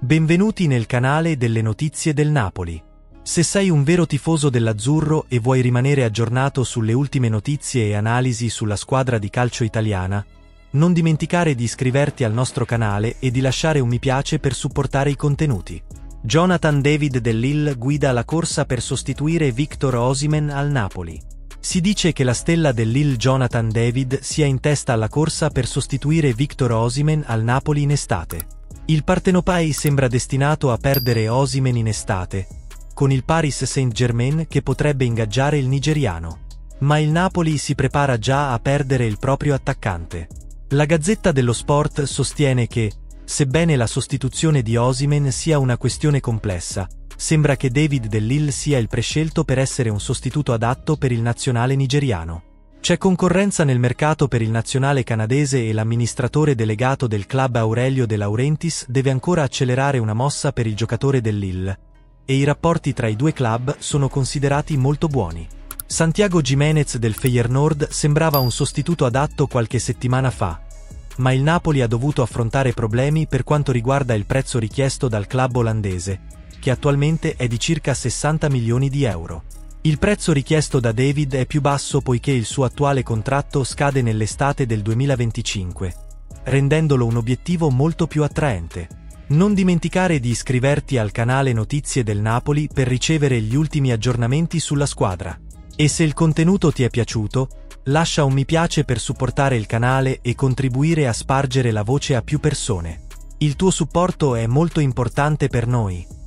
Benvenuti nel canale delle notizie del Napoli. Se sei un vero tifoso dell'azzurro e vuoi rimanere aggiornato sulle ultime notizie e analisi sulla squadra di calcio italiana, non dimenticare di iscriverti al nostro canale e di lasciare un mi piace per supportare i contenuti. Jonathan David dell'Ill guida la corsa per sostituire Victor Osimen al Napoli. Si dice che la stella dell'Ill Jonathan David sia in testa alla corsa per sostituire Victor Osimen al Napoli in estate. Il Partenopai sembra destinato a perdere Osimen in estate, con il Paris Saint-Germain che potrebbe ingaggiare il nigeriano. Ma il Napoli si prepara già a perdere il proprio attaccante. La Gazzetta dello Sport sostiene che, sebbene la sostituzione di Osimen sia una questione complessa, sembra che David Dell'Ill sia il prescelto per essere un sostituto adatto per il nazionale nigeriano. C'è concorrenza nel mercato per il nazionale canadese e l'amministratore delegato del club Aurelio De Laurentiis deve ancora accelerare una mossa per il giocatore dell'Ill. E i rapporti tra i due club sono considerati molto buoni. Santiago Jimenez del Feyenoord sembrava un sostituto adatto qualche settimana fa, ma il Napoli ha dovuto affrontare problemi per quanto riguarda il prezzo richiesto dal club olandese, che attualmente è di circa 60 milioni di euro. Il prezzo richiesto da David è più basso poiché il suo attuale contratto scade nell'estate del 2025, rendendolo un obiettivo molto più attraente. Non dimenticare di iscriverti al canale Notizie del Napoli per ricevere gli ultimi aggiornamenti sulla squadra. E se il contenuto ti è piaciuto, lascia un mi piace per supportare il canale e contribuire a spargere la voce a più persone. Il tuo supporto è molto importante per noi.